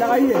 लगाइए